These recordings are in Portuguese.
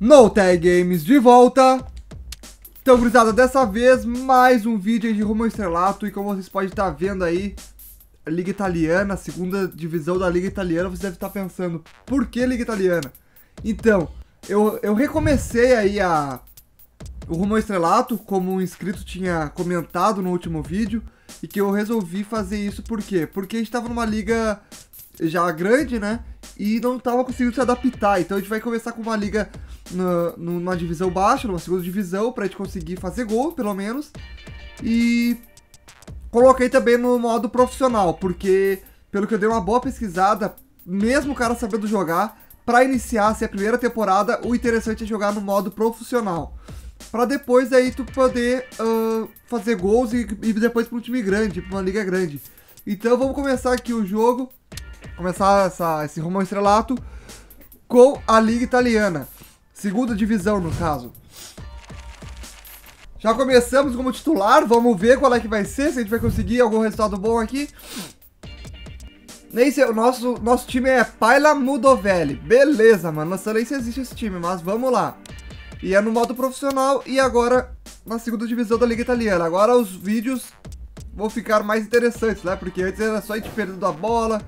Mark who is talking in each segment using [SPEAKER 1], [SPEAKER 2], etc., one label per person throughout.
[SPEAKER 1] No Tag Games de volta. Então, gurizada, dessa vez mais um vídeo de Rumo Estrelato e como vocês podem estar vendo aí, a Liga Italiana, a segunda divisão da Liga Italiana, você deve estar pensando, por que Liga Italiana? Então, eu, eu recomecei aí a, o Rumo Estrelato, como um inscrito tinha comentado no último vídeo, e que eu resolvi fazer isso por quê? Porque a gente estava numa liga já grande, né? E não estava conseguindo se adaptar. Então a gente vai começar com uma liga na, numa divisão baixa, numa segunda divisão, pra gente conseguir fazer gol, pelo menos. E coloquei também no modo profissional, porque pelo que eu dei uma boa pesquisada, mesmo o cara sabendo jogar, para iniciar se a primeira temporada, o interessante é jogar no modo profissional. Para depois aí tu poder uh, fazer gols e, e depois para um time grande, para uma liga grande. Então vamos começar aqui o jogo começar essa, esse rumo ao estrelato com a Liga Italiana. Segunda divisão, no caso. Já começamos como titular, vamos ver qual é que vai ser, se a gente vai conseguir algum resultado bom aqui. Nem sei, o nosso, nosso time é Paila Mudovelli. Beleza, mano, não sei se existe esse time, mas vamos lá. E é no modo profissional e agora na segunda divisão da Liga Italiana. Agora os vídeos vão ficar mais interessantes, né? Porque antes era só a gente perdendo a bola,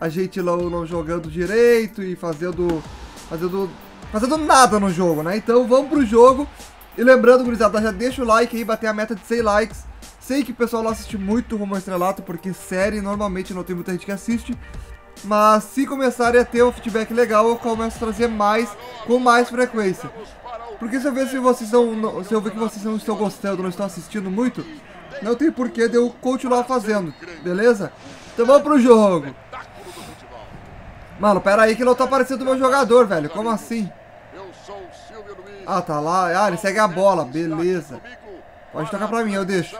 [SPEAKER 1] a gente não, não jogando direito e fazendo, fazendo, fazendo nada no jogo, né? Então vamos pro jogo. E lembrando, gurizada, já deixa o like aí, bater a meta de 100 likes. Sei que o pessoal não assiste muito Rumo Estrelato, porque série normalmente não tem muita gente que assiste. Mas se começarem a ter um feedback legal, eu começo a trazer mais, com mais frequência. Porque se eu ver se vocês não, se eu ver que vocês não estão gostando, não estão assistindo muito, não tem porquê de eu continuar fazendo, beleza? Então vamos pro jogo. Mano, pera aí que não tá aparecendo o meu jogador, velho. Como assim? Ah, tá lá. Ah, ele segue a bola. Beleza. Pode tocar pra mim, eu deixo.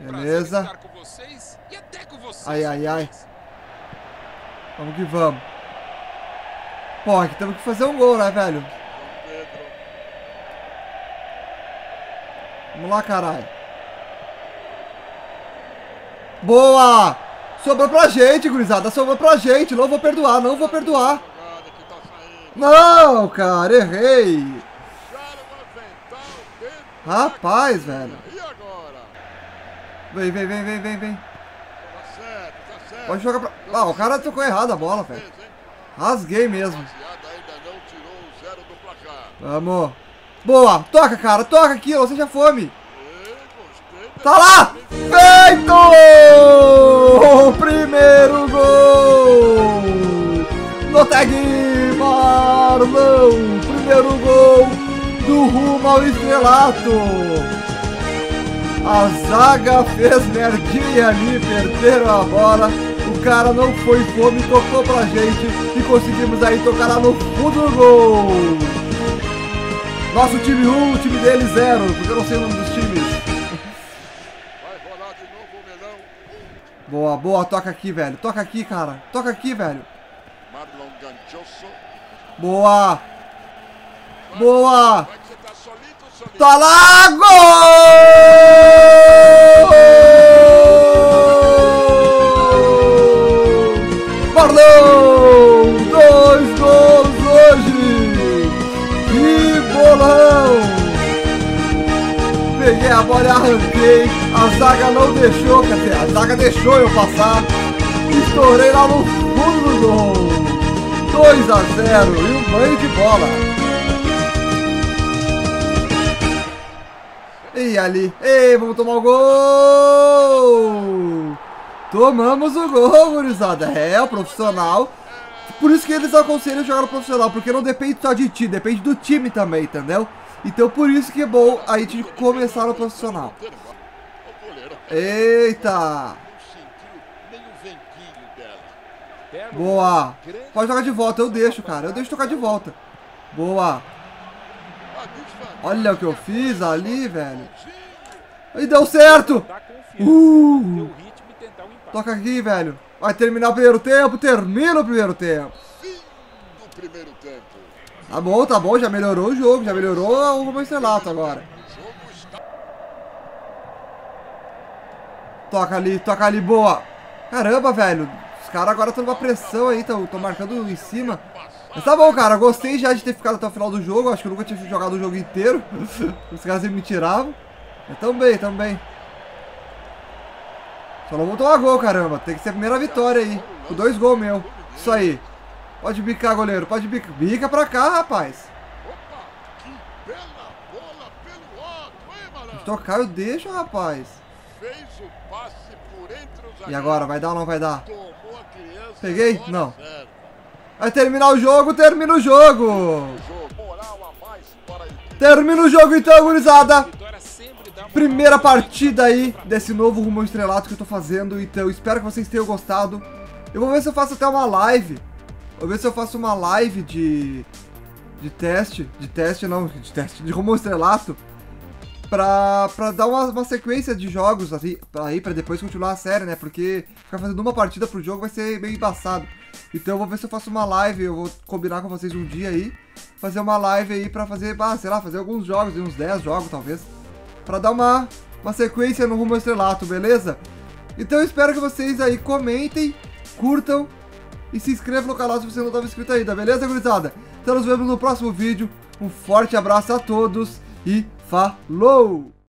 [SPEAKER 1] Beleza. Ai, ai, ai. Vamos que vamos. Pô, aqui temos que fazer um gol, né, velho? Vamos lá, caralho. Boa! Sobrou pra gente, gurizada. Sobrou pra gente. Não vou perdoar, não vou perdoar. Não, cara, errei. Rapaz, velho. Vem, vem, vem, vem, vem, vem. Pode jogar pra... Ah, o cara tocou errado a bola, velho. Rasguei mesmo. Vamos. Boa. Toca, cara. Toca aqui, ó. Seja fome. Tá lá! Feito! Estrelato! A zaga fez merdinha ali, perderam a bola. O cara não foi fome, tocou pra gente e conseguimos aí tocar lá no fundo do gol. Nosso time 1, um, o time dele 0, porque eu não sei o nome dos times. Boa, boa, toca aqui, velho. Toca aqui, cara. Toca aqui, velho. Boa! Boa! Tá lá, gol! Marlon! Dois gols hoje! Que bolão! Peguei a bola e arranquei. A zaga não deixou, quer dizer, a zaga deixou eu passar. Estourei lá no fundo do gol. 2 a 0 e um banho de bola. E ali, ei, vamos tomar o gol! Tomamos o gol, gurizada. É, o profissional. Por isso que eles aconselham jogar no profissional, porque não depende só de ti, depende do time também, entendeu? Então por isso que é bom a gente começar no profissional. Eita! Boa! Pode jogar de volta, eu deixo, cara. Eu deixo tocar de volta. Boa! Olha o que eu fiz ali, velho. E deu certo! Uh! Toca aqui, velho. Vai terminar o primeiro tempo. Termina o primeiro tempo. Tá bom, tá bom. Já melhorou o jogo. Já melhorou o Estrelato agora. Toca ali, toca ali, boa. Caramba, velho. Os caras agora estão numa pressão aí, estão marcando em cima. Mas tá bom, cara. Gostei já de ter ficado até o final do jogo. Acho que eu nunca tinha jogado o jogo inteiro. Os caras sempre me tiravam. Mas também, também. Só não vou tomar gol, caramba. Tem que ser a primeira vitória aí. Com dois gols meu. Isso aí. Pode bicar, goleiro. Pode bicar. Bica pra cá, rapaz. Tocar eu deixo, rapaz. E agora, vai dar ou não vai dar? Peguei? Não. Vai terminar o jogo, termina o jogo. Termina o jogo então, gurizada. Primeira partida aí desse novo rumo ao estrelato que eu tô fazendo. Então, espero que vocês tenham gostado. Eu vou ver se eu faço até uma live. Vou ver se eu faço uma live de... De teste. De teste não, de teste. De rumo ao estrelato pra, pra dar uma, uma sequência de jogos assim, aí pra depois continuar a série, né? Porque ficar fazendo uma partida pro jogo vai ser meio embaçado. Então eu vou ver se eu faço uma live, eu vou combinar com vocês um dia aí, fazer uma live aí pra fazer, ah, sei lá, fazer alguns jogos, uns 10 jogos talvez, pra dar uma, uma sequência no rumo estrelato, beleza? Então eu espero que vocês aí comentem, curtam e se inscrevam no canal se você não estava inscrito ainda, beleza, gurizada? Então nos vemos no próximo vídeo, um forte abraço a todos e Falou!